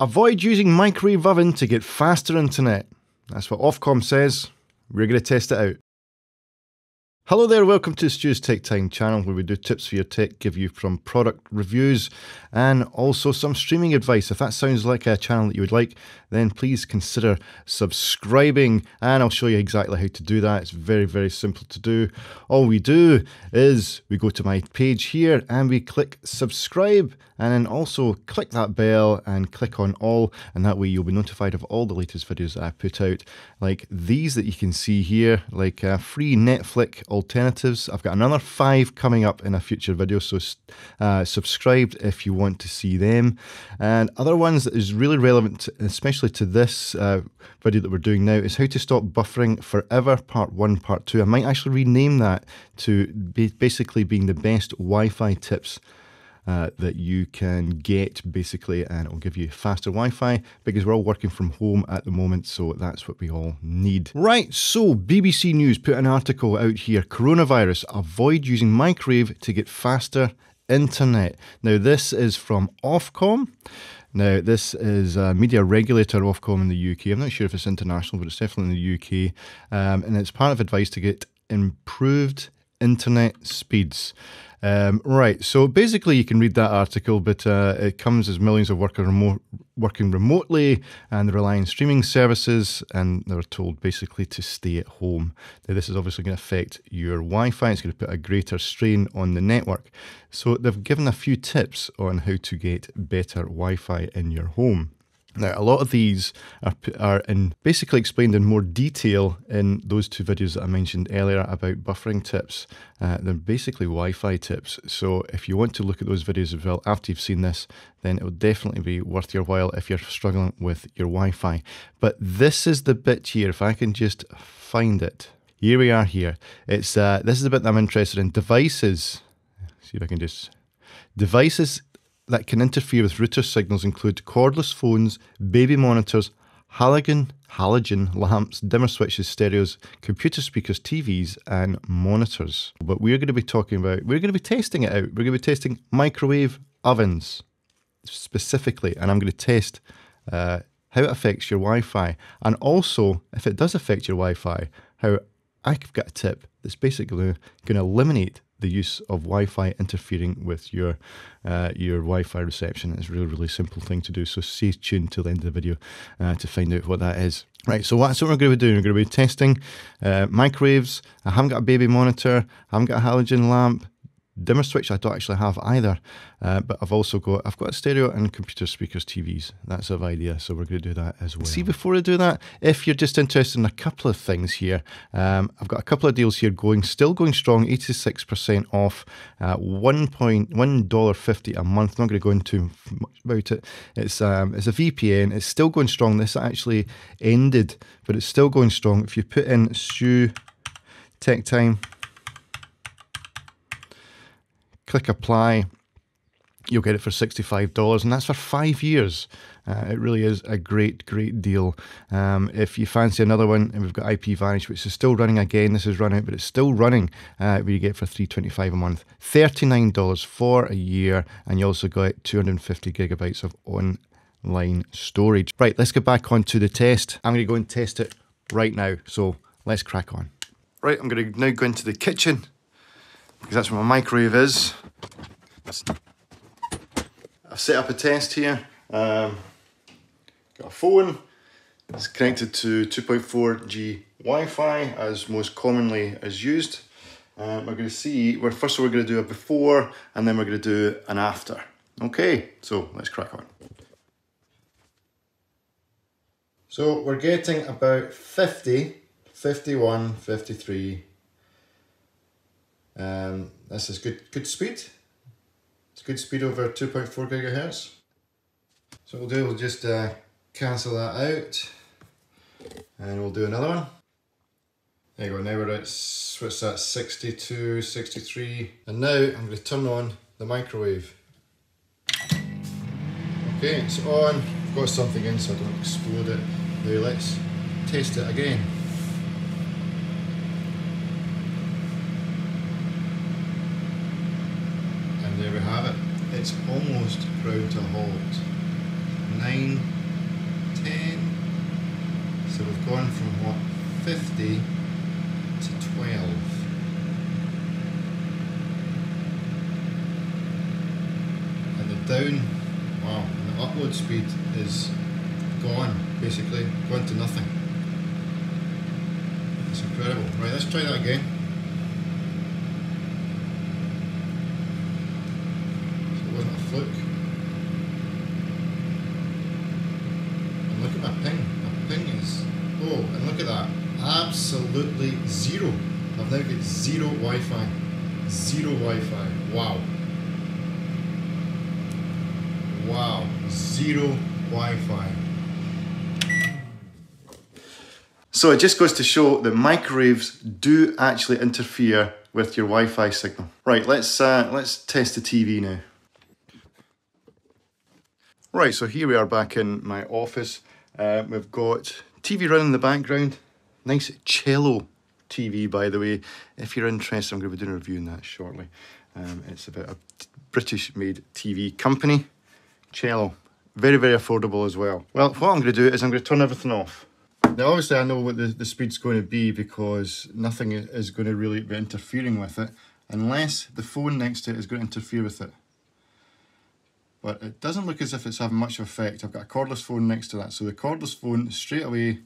Avoid using microwave oven to get faster internet. That's what Ofcom says. We're going to test it out. Hello there, welcome to Stu's Tech Time channel where we do tips for your tech, give you from product reviews and also some streaming advice. If that sounds like a channel that you would like, then please consider subscribing and I'll show you exactly how to do that. It's very, very simple to do. All we do is we go to my page here and we click subscribe and then also click that bell and click on all and that way you'll be notified of all the latest videos that I put out like these that you can see here like uh, free Netflix alternatives. I've got another five coming up in a future video so uh, subscribe if you want to see them and other ones that is really relevant especially to this uh, video that we're doing now is how to stop buffering forever part one part two. I might actually rename that to be basically being the best Wi-Fi tips uh, that you can get basically, and it'll give you faster Wi Fi because we're all working from home at the moment, so that's what we all need. Right, so BBC News put an article out here Coronavirus, avoid using microwave to get faster internet. Now, this is from Ofcom. Now, this is a media regulator Ofcom in the UK. I'm not sure if it's international, but it's definitely in the UK. Um, and it's part of advice to get improved internet speeds. Um, right, so basically, you can read that article, but uh, it comes as millions of workers remote, working remotely and relying on streaming services, and they're told basically to stay at home. Now, this is obviously going to affect your Wi Fi, it's going to put a greater strain on the network. So, they've given a few tips on how to get better Wi Fi in your home. Now, a lot of these are, are in basically explained in more detail in those two videos that I mentioned earlier about buffering tips. Uh, they're basically Wi Fi tips. So, if you want to look at those videos as well after you've seen this, then it will definitely be worth your while if you're struggling with your Wi Fi. But this is the bit here, if I can just find it. Here we are here. It's uh, This is the bit that I'm interested in. Devices. See if I can just. Devices that can interfere with router signals include cordless phones, baby monitors, halogen, halogen lamps, dimmer switches, stereos, computer speakers, TVs, and monitors. But we're going to be talking about, we're going to be testing it out. We're going to be testing microwave ovens specifically, and I'm going to test uh, how it affects your Wi Fi. And also, if it does affect your Wi Fi, how I've got a tip that's basically going to eliminate the use of Wi-Fi interfering with your uh, your Wi-Fi reception. It's a really really simple thing to do. So stay tuned till the end of the video uh, to find out what that is. Right, so that's what we're going to be doing. We're going to be testing uh, microwaves. I haven't got a baby monitor. I haven't got a halogen lamp dimmer switch I don't actually have either, uh, but I've also got I've got a stereo and computer speakers TVs. That's of idea, so we're going to do that as well. See, before I do that, if you're just interested in a couple of things here, um, I've got a couple of deals here going, still going strong, 86% off, uh, one point one dollar fifty a month. not going to go into much about it. It's um, it's a VPN. It's still going strong. This actually ended, but it's still going strong. If you put in Stu Tech Time click apply, you'll get it for $65, and that's for five years. Uh, it really is a great, great deal. Um, if you fancy another one, and we've got IP Vanish, which is still running again. This is running, out, but it's still running. Uh, where you get for three twenty five a month, thirty nine dollars for a year, and you also got two hundred and fifty gigabytes of online storage. Right, let's get back onto the test. I'm going to go and test it right now. So let's crack on. Right, I'm going to now go into the kitchen because that's where my microwave is. I've set up a test here. Um, got a phone. It's connected to 2.4G Wi-Fi as most commonly is used. Um, we're going to see, we're, first we're going to do a before and then we're going to do an after. Okay, so let's crack on. So we're getting about 50, 51, 53, um, this is good, good speed. It's good speed over 2.4 gigahertz. So we'll do, we'll just uh, cancel that out and we'll do another one. There you go, now we're at, what's that, 62, 63. And now I'm going to turn on the microwave. Okay, it's on. I've got something in so I don't explode it. Now let's test it again. it's almost ground to halt. 9, 10, so we've gone from what, 50 to 12. And the down. Wow, and the upload speed is gone, basically, gone to nothing. It's incredible. Right, let's try that again. Fluke. And look at my ping. My ping is, oh, and look at that. Absolutely zero. I've now got zero Wi-Fi. Zero Wi-Fi. Wow. Wow. Zero Wi-Fi. So it just goes to show that microwaves do actually interfere with your Wi-Fi signal. Right, let's uh, let's test the TV now. Right, so here we are back in my office. Uh, we've got TV running in the background. Nice cello TV, by the way. If you're interested, I'm going to be doing a review on that shortly. Um, it's about a British-made TV company. Cello. Very, very affordable as well. Well, what I'm going to do is I'm going to turn everything off. Now, obviously, I know what the, the speed's going to be because nothing is going to really be interfering with it unless the phone next to it is going to interfere with it. But it doesn't look as if it's having much effect. I've got a cordless phone next to that. So the cordless phone straight away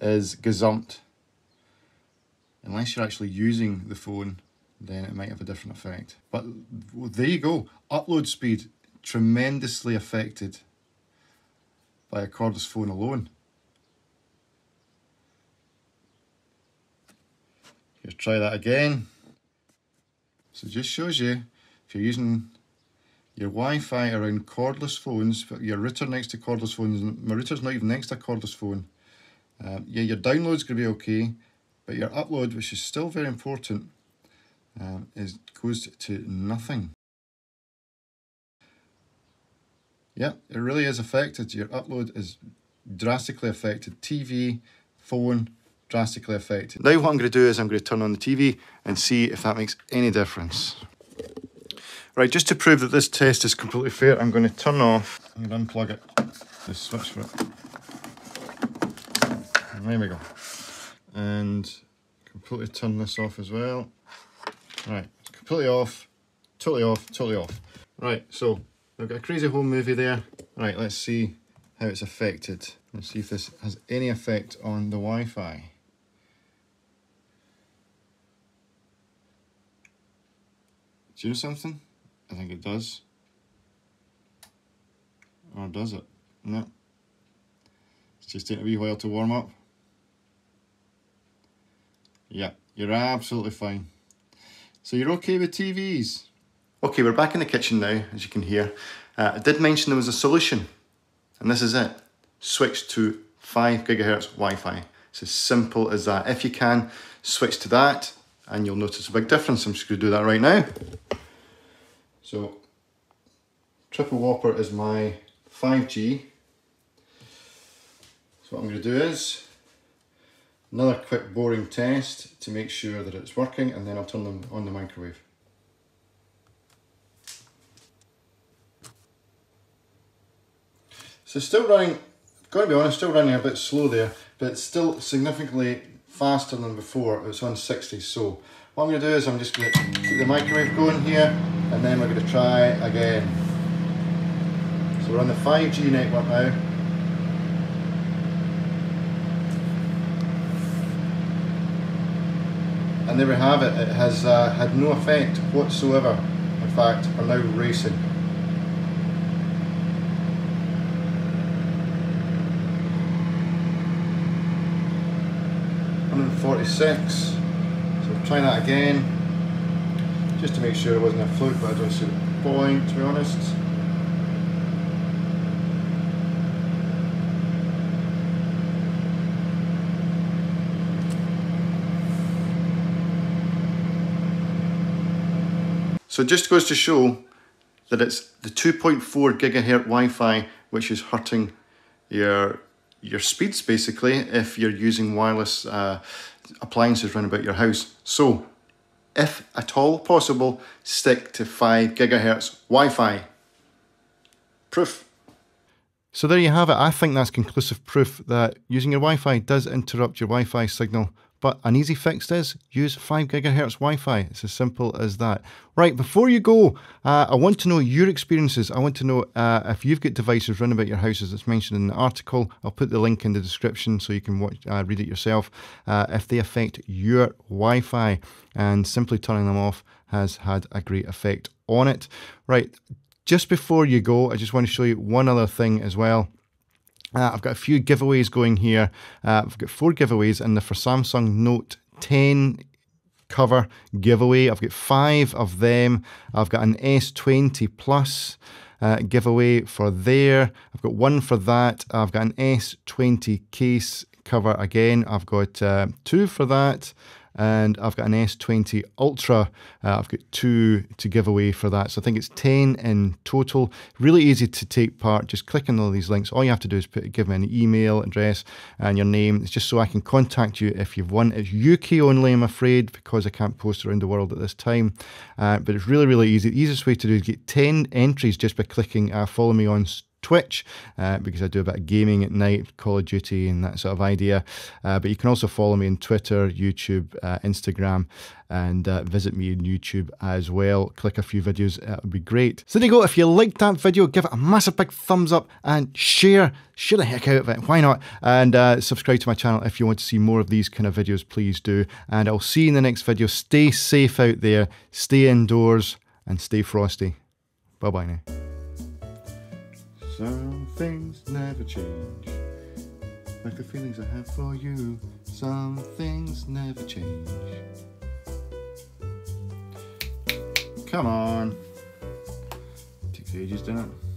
is gazumped. Unless you're actually using the phone, then it might have a different effect. But well, there you go. Upload speed tremendously affected by a cordless phone alone. Let's try that again. So it just shows you if you're using your Wi-Fi around cordless phones, your router next to cordless phones, my router's not even next to a cordless phone. Um, yeah, your download's going to be okay, but your upload, which is still very important, um, is goes to nothing. Yeah, it really is affected. Your upload is drastically affected. TV, phone, drastically affected. Now what I'm going to do is I'm going to turn on the TV and see if that makes any difference. Right, just to prove that this test is completely fair, I'm going to turn off and unplug it, the switch for it. And there we go. And completely turn this off as well. Right, completely off, totally off, totally off. Right, so I've got a crazy home movie there. Right, let's see how it's affected. Let's see if this has any effect on the Wi-Fi. Do you know something? I think it does. Or does it? No. It's just taking a wee while to warm up. Yeah, you're absolutely fine. So you're okay with TVs? Okay, we're back in the kitchen now, as you can hear. Uh, I did mention there was a solution, and this is it. Switch to 5 gigahertz Wi-Fi. It's as simple as that. If you can, switch to that, and you'll notice a big difference. I'm just going to do that right now. So, Triple Whopper is my 5G. So what I'm going to do is another quick boring test to make sure that it's working and then I'll turn them on the microwave. So still running, got to be honest, still running a bit slow there, but it's still significantly faster than before. It's on 60, so what I'm going to do is I'm just going to keep the microwave going here and then we're going to try again. So we're on the 5G network now. And there we have it, it has uh, had no effect whatsoever. In fact, we're now racing. 146. So try that again, just to make sure it wasn't a fluke, but I don't see the point, to be honest. So just goes to show that it's the 2.4 gigahertz Wi-Fi which is hurting your your speeds basically if you're using wireless uh, appliances around about your house. So if at all possible, stick to 5 gigahertz Wi-Fi. Proof. So there you have it. I think that's conclusive proof that using your Wi-Fi does interrupt your Wi-Fi signal but an easy fix is use 5 gigahertz Wi Fi. It's as simple as that. Right, before you go, uh, I want to know your experiences. I want to know uh, if you've got devices running about your houses that's mentioned in the article. I'll put the link in the description so you can watch, uh, read it yourself. Uh, if they affect your Wi Fi, and simply turning them off has had a great effect on it. Right, just before you go, I just want to show you one other thing as well. Uh, I've got a few giveaways going here. Uh, I've got four giveaways, and the for Samsung Note 10 cover giveaway. I've got five of them. I've got an S20 Plus uh, giveaway for there. I've got one for that. I've got an S20 case cover again. I've got uh, two for that and I've got an S20 Ultra. Uh, I've got two to give away for that. So I think it's 10 in total. Really easy to take part. Just click on all these links. All you have to do is put, give me an email address and your name. It's just so I can contact you if you've won. It's UK only, I'm afraid, because I can't post around the world at this time. Uh, but it's really, really easy. The easiest way to do is get 10 entries just by clicking uh, follow me on Twitch uh, because I do a bit of gaming at night, Call of Duty, and that sort of idea. Uh, but you can also follow me on Twitter, YouTube, uh, Instagram, and uh, visit me on YouTube as well. Click a few videos, it would be great. So there you go. If you liked that video, give it a massive big thumbs up and share, share the heck out of it. Why not? And uh, subscribe to my channel if you want to see more of these kind of videos, please do. And I'll see you in the next video. Stay safe out there, stay indoors, and stay frosty. Bye bye now. Some things never change. Like the feelings I have for you. Some things never change. Come on. Takes ages, doesn't it?